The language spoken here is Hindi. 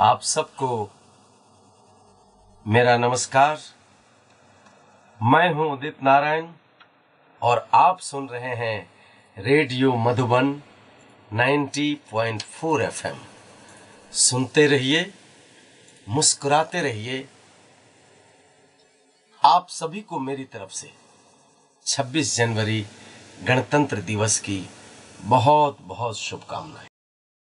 आप सबको मेरा नमस्कार। मैं हूँ उदित नारायण और आप सुन रहे हैं रेडियो मधुबन 90.4 एफएम। सुनते रहिए, मुस्कुराते रहिए। आप सभी को मेरी तरफ़ से 26 जनवरी गणतंत्र दिवस की बहुत बहुत शुभकामनाएँ।